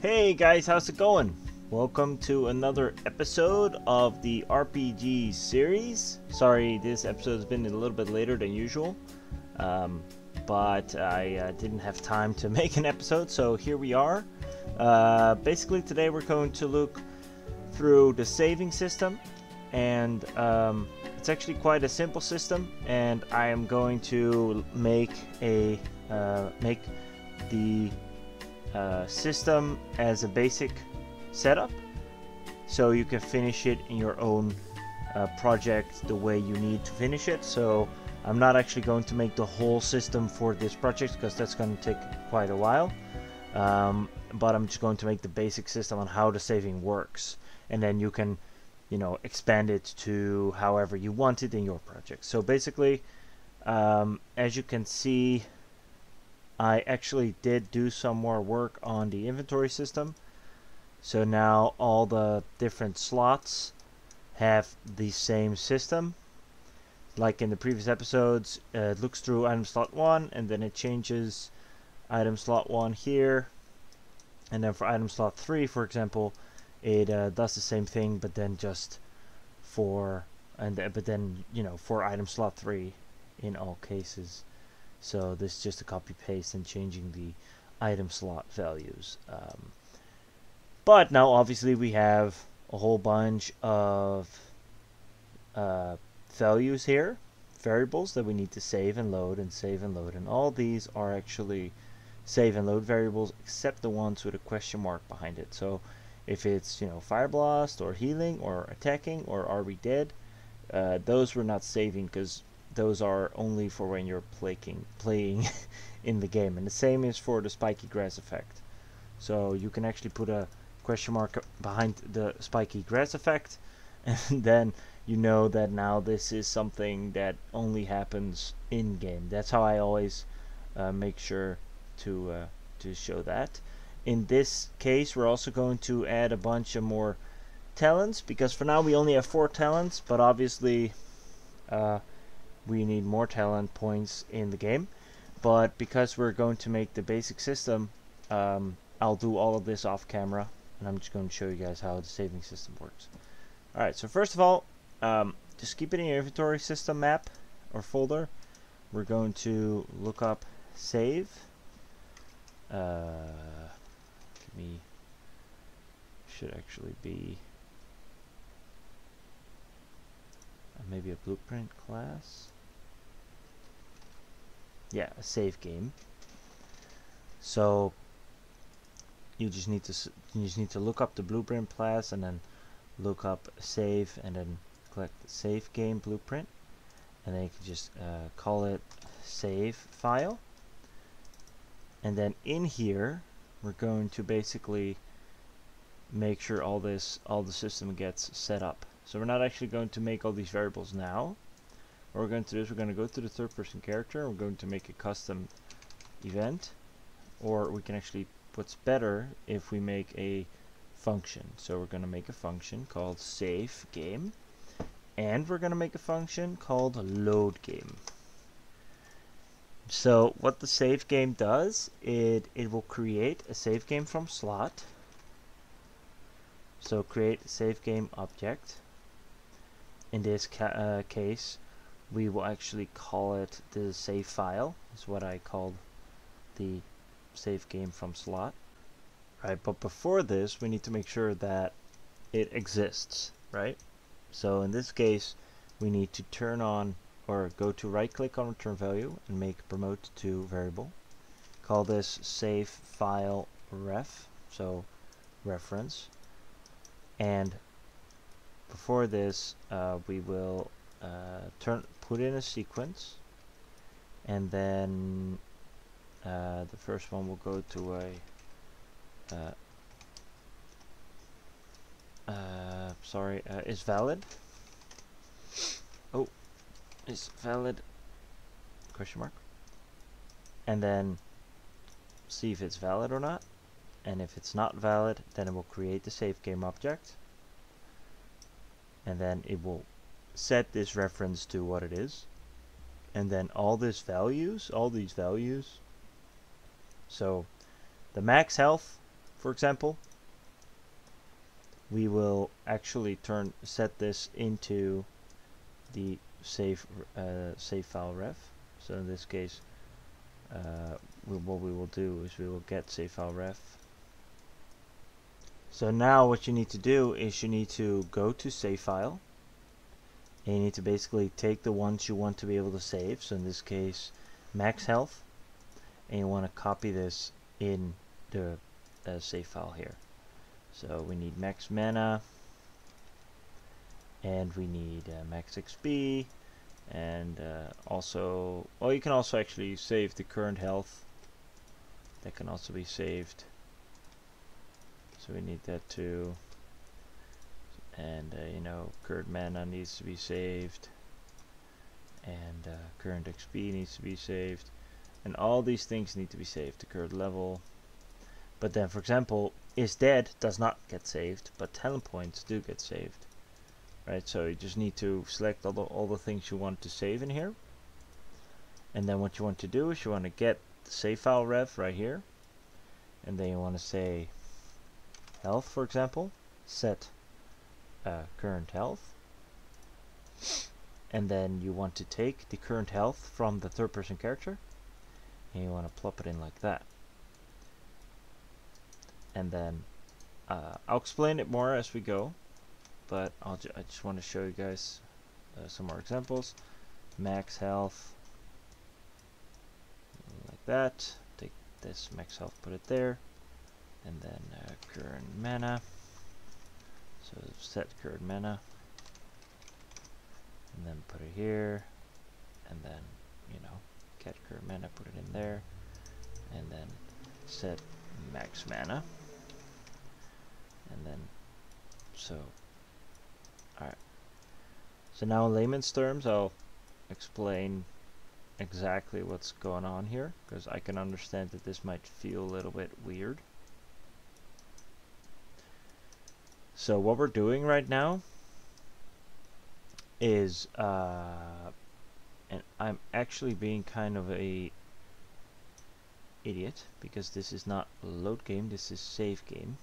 Hey guys, how's it going? Welcome to another episode of the RPG series. Sorry, this episode has been a little bit later than usual, um, but I uh, didn't have time to make an episode, so here we are. Uh, basically, today we're going to look through the saving system, and um, it's actually quite a simple system. And I am going to make a uh, make the uh, system as a basic setup. So you can finish it in your own uh, project the way you need to finish it. So I'm not actually going to make the whole system for this project because that's going to take quite a while. Um, but I'm just going to make the basic system on how the saving works. And then you can you know expand it to however you want it in your project. So basically um, as you can see I actually did do some more work on the inventory system. So now all the different slots have the same system. Like in the previous episodes, uh, it looks through item slot 1 and then it changes item slot 1 here. And then for item slot 3, for example, it uh, does the same thing but then just for and but then you know for item slot 3 in all cases so this is just a copy paste and changing the item slot values. Um, but now obviously we have a whole bunch of uh, values here, variables that we need to save and load and save and load. And all these are actually save and load variables except the ones with a question mark behind it. So if it's you know fire blast or healing or attacking or are we dead, uh, those we're not saving because those are only for when you're playing playing in the game. And the same is for the spiky grass effect. So you can actually put a question mark behind the spiky grass effect and then you know that now this is something that only happens in game that's how I always uh, make sure to uh, to show that. In this case we're also going to add a bunch of more talents because for now we only have four talents but obviously uh, we need more talent points in the game. But because we're going to make the basic system, um, I'll do all of this off camera. And I'm just going to show you guys how the saving system works. Alright, so first of all, um, just keep it in your inventory system map or folder. We're going to look up save. Uh, give me, should actually be uh, maybe a blueprint class yeah a save game. So you just need to you just need to look up the blueprint class and then look up save and then click save game blueprint. And then you can just uh, call it save file. And then in here we're going to basically make sure all this all the system gets set up. So we're not actually going to make all these variables now what we're going to do is we're going to go to the third person character we're going to make a custom event or we can actually what's better if we make a function. So we're going to make a function called save game and we're going to make a function called load game. So what the save game does it it will create a save game from slot. So create save game object. In this ca uh, case we will actually call it the save file is what I called the save game from slot. Right but before this we need to make sure that it exists right? So in this case we need to turn on or go to right click on return value and make promote to variable. Call this save file ref so reference. And before this uh, we will uh, turn put in a sequence and then uh, the first one will go to a uh, uh, sorry uh, is valid? Oh is valid question mark? And then see if it's valid or not and if it's not valid then it will create the save game object and then it will set this reference to what it is and then all this values all these values so the max health for example, we will actually turn set this into the save uh, save file ref. So in this case, uh, we, what we will do is we will get save file ref. So now what you need to do is you need to go to save file and you need to basically take the ones you want to be able to save. So in this case, max health, and you want to copy this in the uh, save file here. So we need max mana, and we need uh, max XP, and uh, also, well, you can also actually save the current health. That can also be saved. So we need that too. And uh, you know, current mana needs to be saved, and uh, current XP needs to be saved, and all these things need to be saved. The current level. But then, for example, is dead does not get saved, but talent points do get saved right so you just need to select all the, all the things you want to save in here and then what you want to do is you want to get the save file ref right here and then you want to say health for example set uh, current health and then you want to take the current health from the third person character and you want to plop it in like that and then uh, I'll explain it more as we go but ju I just want to show you guys uh, some more examples. Max health, like that. Take this max health, put it there, and then uh, current mana. So set current mana, and then put it here, and then you know get current mana, put it in there, and then set max mana, and then so Alright. So now in layman's terms, I'll explain exactly what's going on here, because I can understand that this might feel a little bit weird. So what we're doing right now is, uh, and I'm actually being kind of a idiot, because this is not load game, this is save game.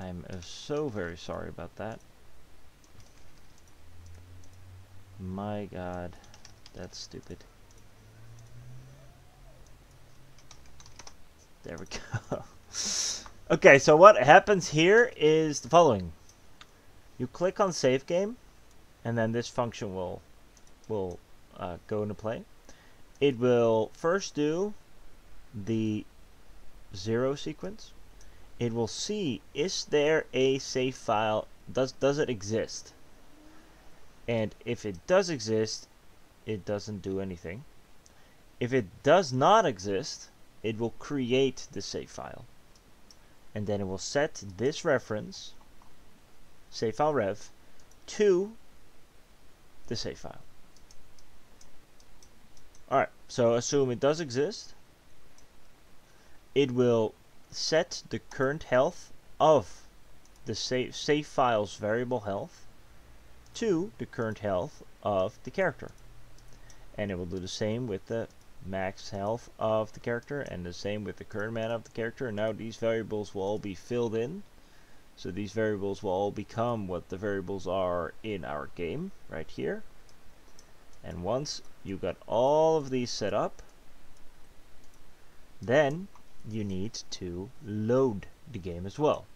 I'm uh, so very sorry about that. My god, that's stupid. There we go. Okay, so what happens here is the following. You click on save game, and then this function will will uh, go into play. It will first do the zero sequence, it will see is there a save file? Does does it exist? And if it does exist it doesn't do anything. If it does not exist it will create the save file and then it will set this reference save file ref to the save file alright so assume it does exist it will set the current health of the save, save file's variable health to the current health of the character. And it will do the same with the max health of the character and the same with the current mana of the character. Now these variables will all be filled in. So these variables will all become what the variables are in our game right here. And once you got all of these set up, then you need to load the game as well.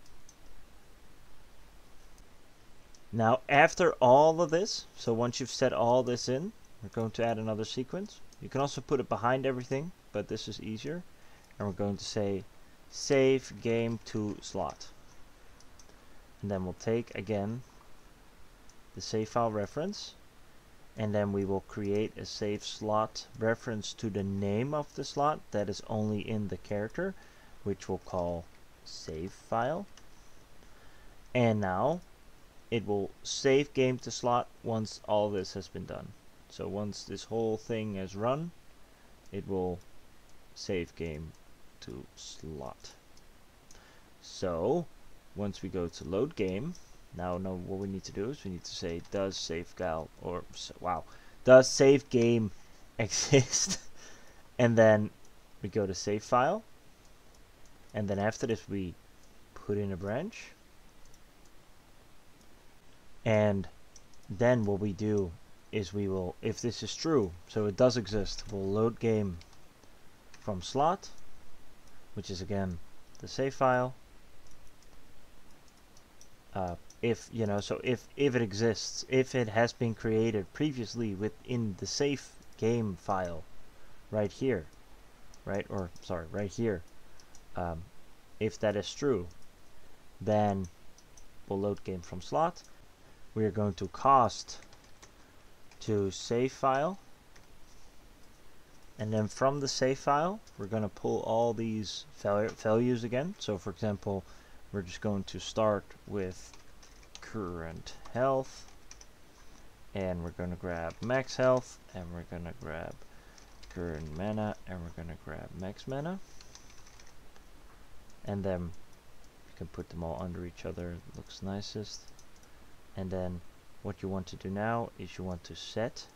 Now after all of this, so once you've set all this in, we're going to add another sequence. You can also put it behind everything, but this is easier. And we're going to say save game to slot. And then we'll take again the save file reference and then we will create a save slot reference to the name of the slot that is only in the character which we'll call save file and now it will save game to slot once all this has been done so once this whole thing has run it will save game to slot so once we go to load game now, no, what we need to do is we need to say does save gal or wow, does save game exist? and then we go to save file. and then after this we put in a branch and then what we do is we will if this is true so it does exist we'll load game from slot which is again the save file. Uh, if you know so if if it exists if it has been created previously within the save game file right here right or sorry right here um, if that is true then we'll load game from slot. We are going to cast to save file. And then from the save file we're going to pull all these values again. So for example we're just going to start with current health. And we're going to grab max health and we're going to grab current mana and we're going to grab max mana. And then you can put them all under each other. Looks nicest. And then what you want to do now is you want to set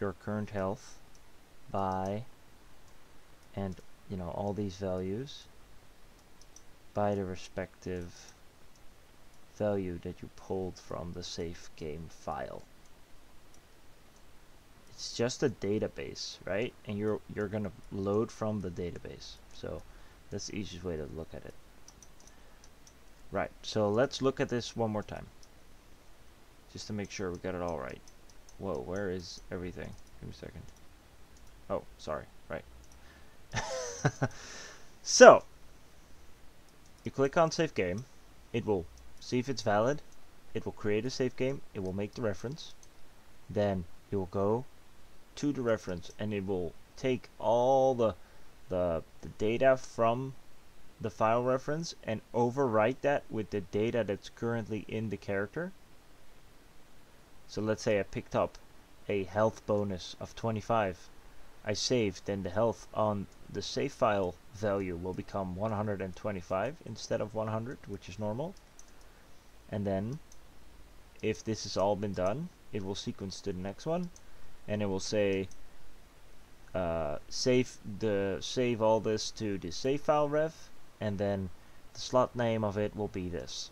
your current health by and you know all these values by the respective value that you pulled from the save game file. It's just a database right? And you're you're gonna load from the database. So that's the easiest way to look at it. Right so let's look at this one more time just to make sure we got it all right. Whoa where is everything? Give me a second. Oh sorry right. So you click on save game. It will see if it's valid. It will create a save game. It will make the reference. Then it will go to the reference and it will take all the the, the data from the file reference and overwrite that with the data that's currently in the character so let's say I picked up a health bonus of 25 I saved then the health on the save file value will become 125 instead of 100 which is normal. And then if this has all been done it will sequence to the next one and it will say uh, save the save all this to the save file ref and then the slot name of it will be this.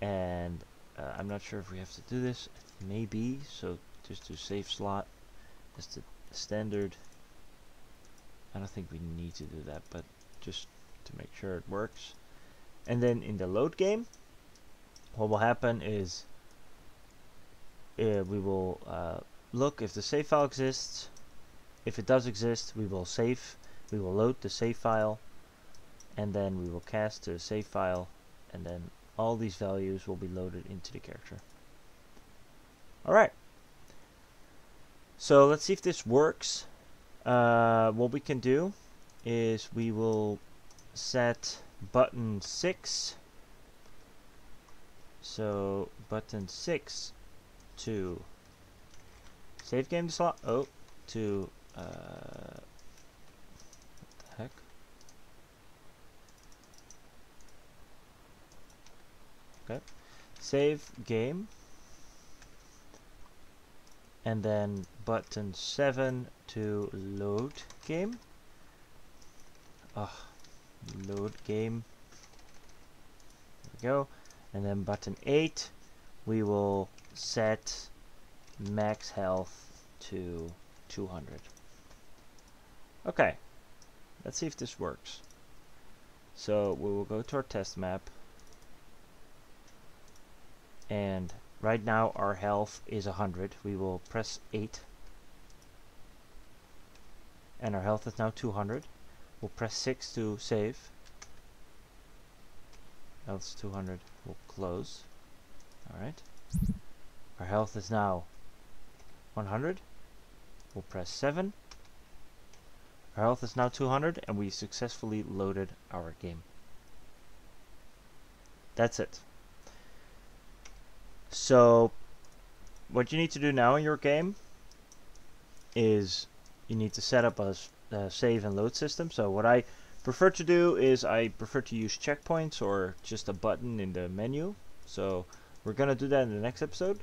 And uh, I'm not sure if we have to do this. Maybe so just to save slot. Just the standard. I don't think we need to do that but just to make sure it works. And then in the load game what will happen is uh, we will uh, look if the save file exists. If it does exist we will save we will load the save file and then we will cast to the save file and then all these values will be loaded into the character. Alright. So let's see if this works. Uh, what we can do is we will set button 6 so button 6 to save game slot. Oh to uh, what the heck okay save game. And then button 7 to load game. Oh load game. There we go. And then button 8 we will set max health to 200 okay let's see if this works. So we will go to our test map and right now our health is 100 we will press 8 and our health is now 200 We'll press 6 to save. Health's 200. We'll close. Alright. Our health is now 100. We'll press 7. Our health is now 200 and we successfully loaded our game. That's it. So, what you need to do now in your game is you need to set up a uh, save and load system. So what I prefer to do is I prefer to use checkpoints or just a button in the menu. So we're going to do that in the next episode.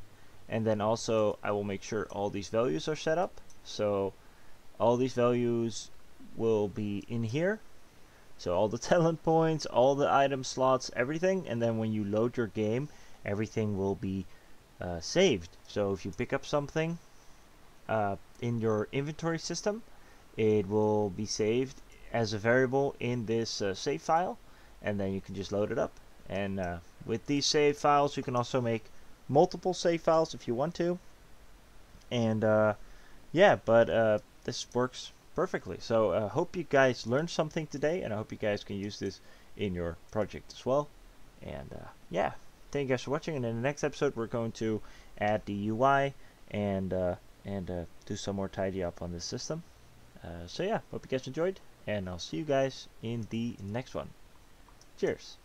And then also I will make sure all these values are set up. So all these values will be in here. So all the talent points, all the item slots, everything, and then when you load your game, everything will be uh, saved. So if you pick up something uh, in your inventory system, it will be saved as a variable in this uh, save file, and then you can just load it up. And uh, with these save files, you can also make multiple save files if you want to. And uh, yeah, but uh, this works perfectly. So I hope you guys learned something today, and I hope you guys can use this in your project as well. And yeah, thank you guys for watching. And in the next episode, we're going to add the UI and uh, and uh, do some more tidy up on this system. Uh, so yeah, hope you guys enjoyed, and I'll see you guys in the next one. Cheers.